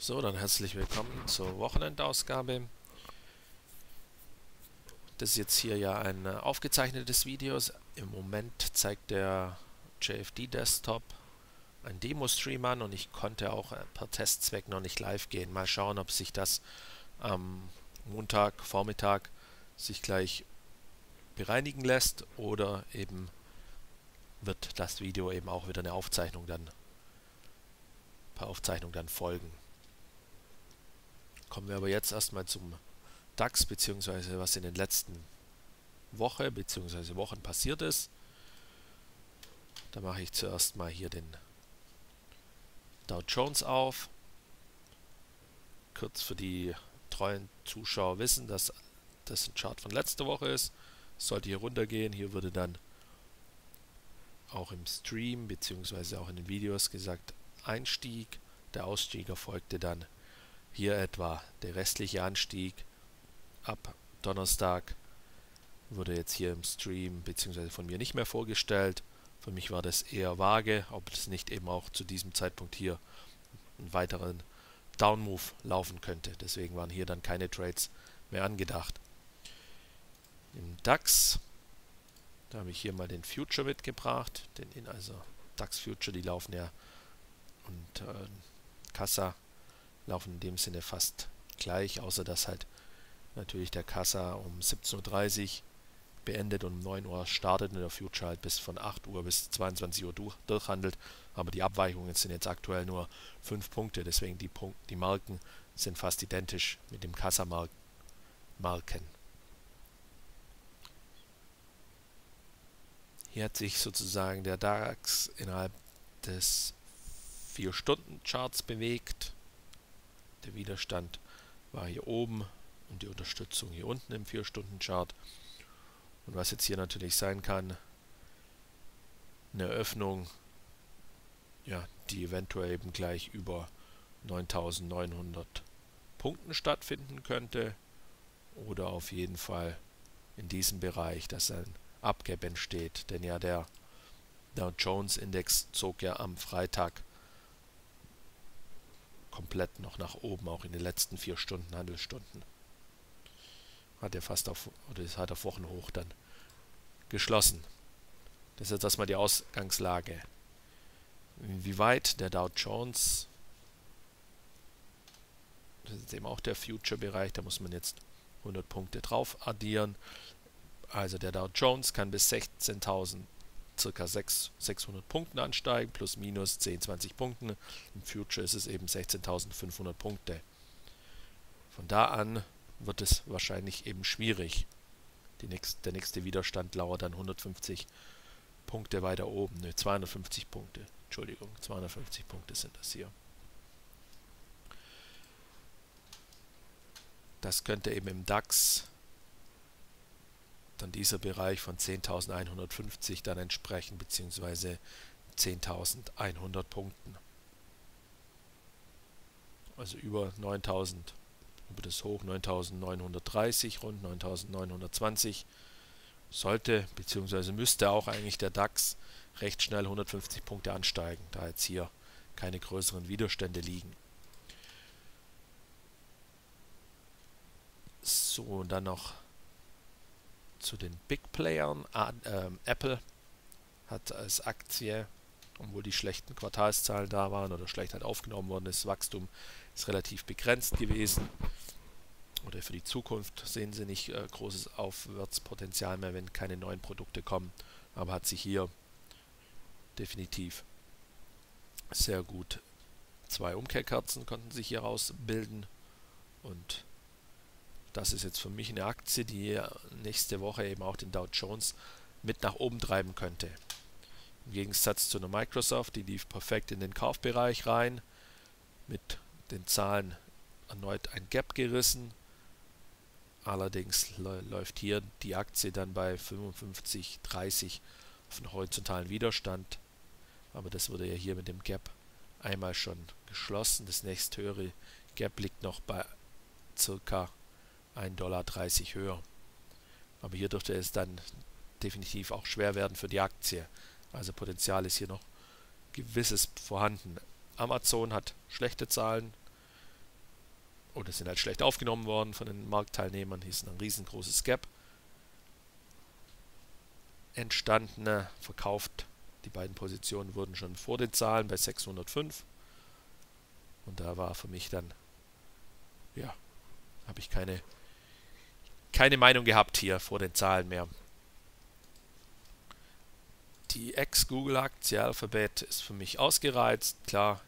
So, dann herzlich willkommen zur Wochenendausgabe. Das ist jetzt hier ja ein äh, aufgezeichnetes Video. Im Moment zeigt der JFD Desktop ein Demo-Stream an und ich konnte auch per Testzweck noch nicht live gehen. Mal schauen, ob sich das am Montag, Vormittag sich gleich bereinigen lässt oder eben wird das Video eben auch wieder eine Aufzeichnung dann per Aufzeichnung dann folgen. Kommen wir aber jetzt erstmal zum DAX, beziehungsweise was in den letzten Woche bzw. Wochen passiert ist. Da mache ich zuerst mal hier den Dow Jones auf. Kurz für die treuen Zuschauer wissen, dass das ein Chart von letzter Woche ist. Sollte hier runtergehen, hier würde dann auch im Stream bzw. auch in den Videos gesagt Einstieg. Der Ausstieg erfolgte dann hier etwa der restliche Anstieg ab Donnerstag wurde jetzt hier im Stream bzw. von mir nicht mehr vorgestellt. Für mich war das eher vage, ob es nicht eben auch zu diesem Zeitpunkt hier einen weiteren Down-Move laufen könnte. Deswegen waren hier dann keine Trades mehr angedacht. Im DAX, da habe ich hier mal den Future mitgebracht. Den, also DAX Future, die laufen ja und äh, Kassa laufen in dem Sinne fast gleich, außer dass halt natürlich der Kassa um 17.30 Uhr beendet und um 9 Uhr startet und der Future halt bis von 8 Uhr bis 22 Uhr durch, durchhandelt. Aber die Abweichungen sind jetzt aktuell nur 5 Punkte, deswegen die, Punkt, die Marken sind fast identisch mit dem Kassa-Marken. Hier hat sich sozusagen der DAX innerhalb des 4-Stunden-Charts bewegt. Der Widerstand war hier oben und die Unterstützung hier unten im 4-Stunden-Chart. Und was jetzt hier natürlich sein kann, eine Öffnung, ja, die eventuell eben gleich über 9900 Punkten stattfinden könnte oder auf jeden Fall in diesem Bereich, dass ein Abgap entsteht. Denn ja, der Dow Jones Index zog ja am Freitag komplett noch nach oben, auch in den letzten vier Stunden, Handelsstunden. Hat er fast auf, oder ist halt auf Wochenhoch dann geschlossen. Das ist jetzt erstmal die Ausgangslage. Wie weit der Dow Jones, das ist eben auch der Future-Bereich, da muss man jetzt 100 Punkte drauf addieren. Also der Dow Jones kann bis 16.000 ca. 600 Punkten ansteigen, plus minus 10, 20 Punkten. Im Future ist es eben 16.500 Punkte. Von da an wird es wahrscheinlich eben schwierig. Nächst, der nächste Widerstand lauert dann 150 Punkte weiter oben. Ne, 250 Punkte. Entschuldigung, 250 Punkte sind das hier. Das könnte eben im DAX dann dieser Bereich von 10.150 dann entsprechen, beziehungsweise 10.100 Punkten. Also über 9.000, über das Hoch 9.930, rund 9.920 sollte, beziehungsweise müsste auch eigentlich der DAX recht schnell 150 Punkte ansteigen, da jetzt hier keine größeren Widerstände liegen. So, und dann noch zu den Big Playern. Ah, äh, Apple hat als Aktie, obwohl die schlechten Quartalszahlen da waren oder schlecht halt aufgenommen worden ist, Wachstum ist relativ begrenzt gewesen. Oder für die Zukunft sehen sie nicht äh, großes Aufwärtspotenzial mehr, wenn keine neuen Produkte kommen. Aber hat sich hier definitiv sehr gut zwei Umkehrkerzen konnten sich hier rausbilden und das ist jetzt für mich eine Aktie, die nächste Woche eben auch den Dow Jones mit nach oben treiben könnte. Im Gegensatz zu einer Microsoft, die lief perfekt in den Kaufbereich rein, mit den Zahlen erneut ein Gap gerissen. Allerdings läuft hier die Aktie dann bei 55,30 auf einen horizontalen Widerstand. Aber das wurde ja hier mit dem Gap einmal schon geschlossen. Das nächsthöhere Gap liegt noch bei circa 1,30 Dollar höher. Aber hier dürfte es dann definitiv auch schwer werden für die Aktie. Also Potenzial ist hier noch gewisses vorhanden. Amazon hat schlechte Zahlen oder sind halt schlecht aufgenommen worden von den Marktteilnehmern. Hier ist ein riesengroßes Gap entstanden, verkauft. Die beiden Positionen wurden schon vor den Zahlen bei 605. Und da war für mich dann, ja, habe ich keine, keine Meinung gehabt hier vor den Zahlen mehr. Die Ex-Google-Aktie Alphabet ist für mich ausgereizt. Klar,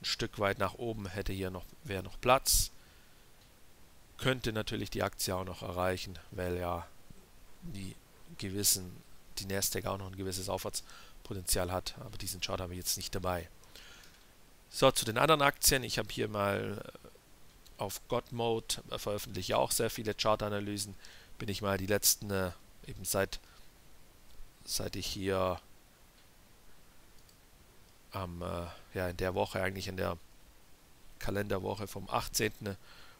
ein Stück weit nach oben hätte hier noch, wäre noch Platz. Könnte natürlich die Aktie auch noch erreichen, weil ja die gewissen, die Nasdaq auch noch ein gewisses Aufwärtspotenzial hat, aber diesen Chart habe ich jetzt nicht dabei. So, zu den anderen Aktien. Ich habe hier mal äh, auf God Mode äh, veröffentliche auch sehr viele Chartanalysen. Bin ich mal die letzten, äh, eben seit, seit ich hier am, äh, ja, in der Woche, eigentlich in der Kalenderwoche vom 18.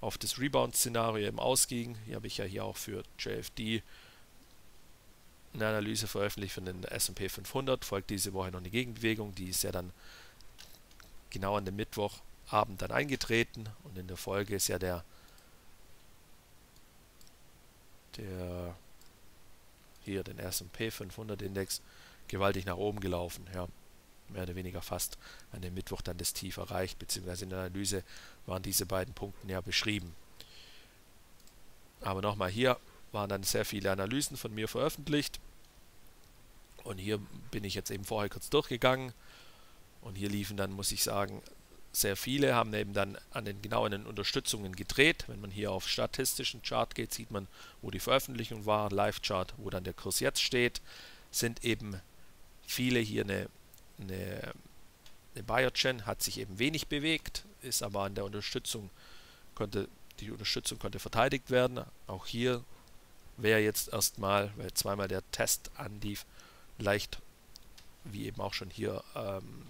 auf das Rebound-Szenario eben ausging. Hier habe ich ja hier auch für JFD eine Analyse veröffentlicht von den S&P 500. Folgt diese Woche noch eine Gegenbewegung, die ist ja dann genau an dem Mittwochabend dann eingetreten und in der Folge ist ja der der hier den S&P 500 Index gewaltig nach oben gelaufen, ja, mehr oder weniger fast an dem Mittwoch dann das Tief erreicht, beziehungsweise in der Analyse waren diese beiden Punkte ja beschrieben. Aber nochmal hier waren dann sehr viele Analysen von mir veröffentlicht. Und hier bin ich jetzt eben vorher kurz durchgegangen. Und hier liefen dann, muss ich sagen, sehr viele, haben eben dann an den genauen Unterstützungen gedreht. Wenn man hier auf statistischen Chart geht, sieht man, wo die Veröffentlichung war, Live-Chart, wo dann der Kurs jetzt steht, sind eben viele hier eine, eine, eine Biogen, hat sich eben wenig bewegt, ist aber an der Unterstützung, konnte, die Unterstützung konnte verteidigt werden. Auch hier wäre jetzt erstmal, weil zweimal der Test anlief, leicht, wie eben auch schon hier ähm,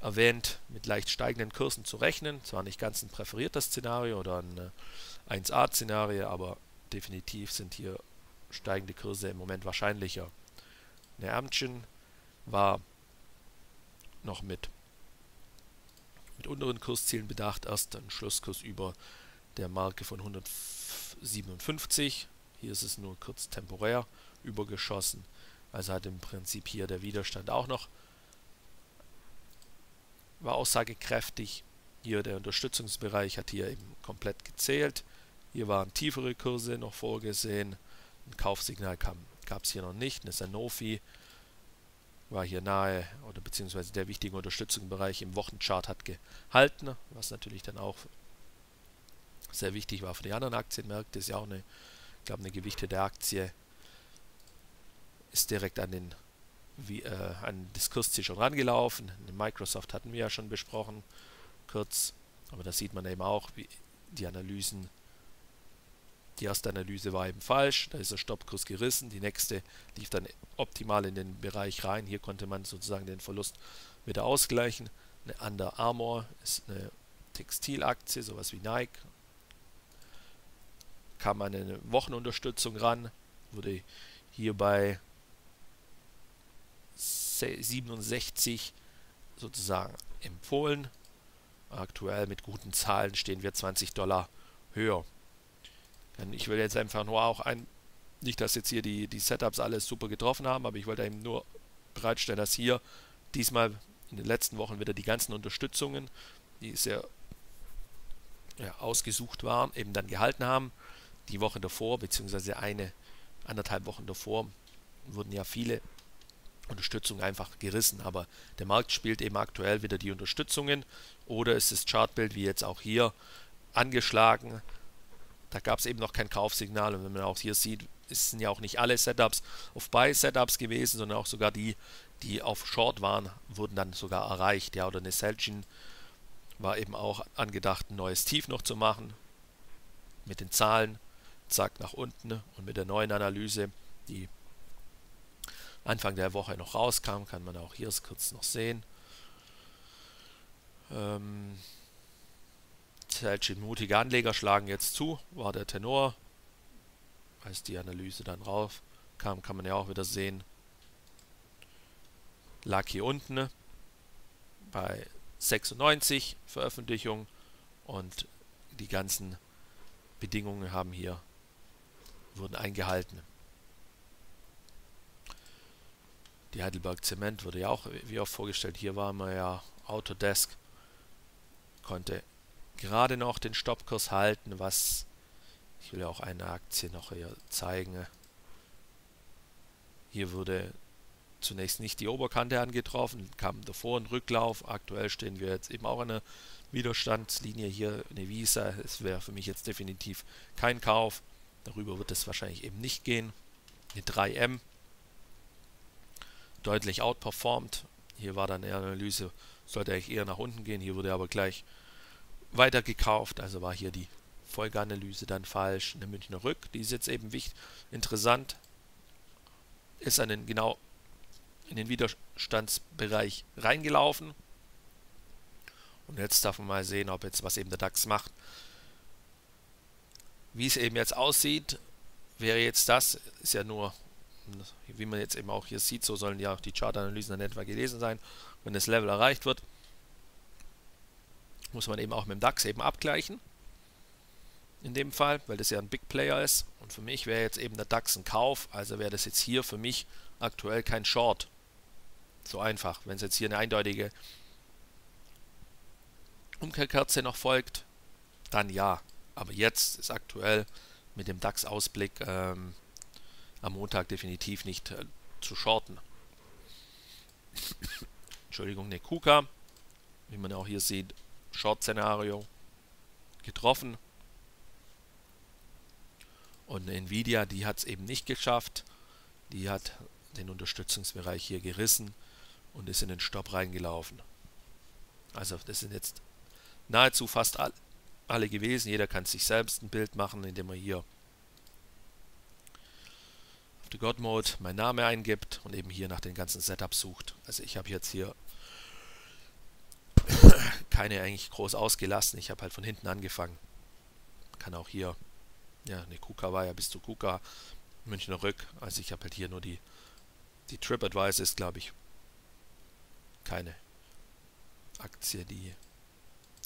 erwähnt, mit leicht steigenden Kursen zu rechnen. Zwar nicht ganz ein präferiertes Szenario oder ein 1A-Szenario, aber definitiv sind hier steigende Kurse im Moment wahrscheinlicher. Eine Amtchen war noch mit, mit unteren Kurszielen bedacht, erst ein Schlusskurs über der Marke von 157 hier ist es nur kurz temporär übergeschossen. Also hat im Prinzip hier der Widerstand auch noch war aussagekräftig. Hier der Unterstützungsbereich hat hier eben komplett gezählt. Hier waren tiefere Kurse noch vorgesehen. Ein Kaufsignal gab es hier noch nicht. Eine Sanofi war hier nahe oder beziehungsweise der wichtige Unterstützungsbereich im Wochenchart hat gehalten, was natürlich dann auch sehr wichtig war für die anderen Aktienmärkte. Ist ja auch eine ich glaube, eine gewichtete Aktie ist direkt an den wie, äh, an das Kursziel schon rangelaufen. Microsoft hatten wir ja schon besprochen, kurz. Aber da sieht man eben auch, wie die Analysen, die erste Analyse war eben falsch, da ist der Stoppkurs gerissen, die nächste lief dann optimal in den Bereich rein. Hier konnte man sozusagen den Verlust wieder ausgleichen. Eine Under Armour ist eine Textilaktie, sowas wie Nike, kam eine Wochenunterstützung ran, wurde hier bei 67 sozusagen empfohlen. Aktuell mit guten Zahlen stehen wir 20 Dollar höher. Ich will jetzt einfach nur auch ein, nicht, dass jetzt hier die, die Setups alles super getroffen haben, aber ich wollte eben nur bereitstellen, dass hier diesmal in den letzten Wochen wieder die ganzen Unterstützungen, die sehr ja, ausgesucht waren, eben dann gehalten haben die Woche davor, beziehungsweise eine, anderthalb Wochen davor, wurden ja viele Unterstützungen einfach gerissen. Aber der Markt spielt eben aktuell wieder die Unterstützungen oder ist das Chartbild wie jetzt auch hier angeschlagen. Da gab es eben noch kein Kaufsignal und wenn man auch hier sieht, es sind ja auch nicht alle Setups auf Buy-Setups gewesen, sondern auch sogar die, die auf Short waren, wurden dann sogar erreicht. Ja, oder eine Selgin war eben auch angedacht, ein neues Tief noch zu machen mit den Zahlen zack nach unten und mit der neuen Analyse, die Anfang der Woche noch rauskam, kann man auch hier kurz noch sehen. Ähm, mutige Anleger schlagen jetzt zu, war der Tenor. Als die Analyse dann rauf kam, kann man ja auch wieder sehen. Lag hier unten bei 96 Veröffentlichung und die ganzen Bedingungen haben hier wurden eingehalten. Die Heidelberg Zement wurde ja auch wie oft vorgestellt. Hier war man ja Autodesk, konnte gerade noch den Stoppkurs halten, was ich will ja auch eine Aktie noch hier zeigen. Hier wurde zunächst nicht die Oberkante angetroffen, kam davor ein Rücklauf. Aktuell stehen wir jetzt eben auch an einer Widerstandslinie hier, eine Visa. Es wäre für mich jetzt definitiv kein Kauf. Darüber wird es wahrscheinlich eben nicht gehen. Eine 3M deutlich outperformed. Hier war dann eher Analyse, sollte eigentlich eher nach unten gehen. Hier wurde aber gleich weiter gekauft. Also war hier die Folgeanalyse dann falsch. Eine Münchner Rück, die ist jetzt eben wichtig, interessant. Ist einen genau in den Widerstandsbereich reingelaufen. Und jetzt darf man mal sehen, ob jetzt was eben der DAX macht. Wie es eben jetzt aussieht, wäre jetzt das, ist ja nur, wie man jetzt eben auch hier sieht, so sollen ja auch die Chartanalysen dann etwa gelesen sein. Wenn das Level erreicht wird, muss man eben auch mit dem DAX eben abgleichen. In dem Fall, weil das ja ein Big Player ist. Und für mich wäre jetzt eben der DAX ein Kauf, also wäre das jetzt hier für mich aktuell kein Short. So einfach. Wenn es jetzt hier eine eindeutige Umkehrkerze noch folgt, dann ja. Aber jetzt ist aktuell mit dem DAX-Ausblick ähm, am Montag definitiv nicht äh, zu shorten. Entschuldigung, eine KUKA, wie man auch hier sieht, Short-Szenario getroffen. Und Nvidia, die hat es eben nicht geschafft. Die hat den Unterstützungsbereich hier gerissen und ist in den Stopp reingelaufen. Also das sind jetzt nahezu fast alle gewesen. Jeder kann sich selbst ein Bild machen, indem er hier die God Mode meinen Namen eingibt und eben hier nach den ganzen Setups sucht. Also ich habe jetzt hier keine eigentlich groß ausgelassen. Ich habe halt von hinten angefangen. Kann auch hier, ja, eine KUKA war ja bis zu KUKA, Münchner Rück. Also ich habe halt hier nur die, die TripAdvisor ist, glaube ich, keine Aktie, die,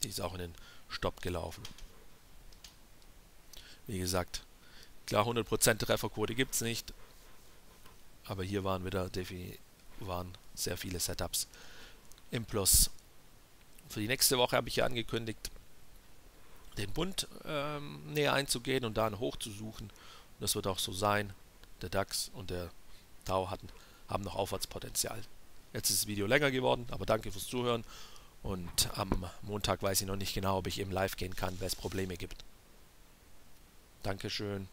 die ist auch in den Stopp gelaufen. Wie gesagt, klar 100% Trefferquote gibt es nicht, aber hier waren wieder waren sehr viele Setups im Plus. Für die nächste Woche habe ich ja angekündigt, den Bund ähm, näher einzugehen und da einen Hoch zu suchen. Und das wird auch so sein. Der DAX und der Tau hatten, haben noch Aufwärtspotenzial. Jetzt ist das Video länger geworden, aber danke fürs Zuhören. Und am Montag weiß ich noch nicht genau, ob ich eben live gehen kann, weil es Probleme gibt. Dankeschön.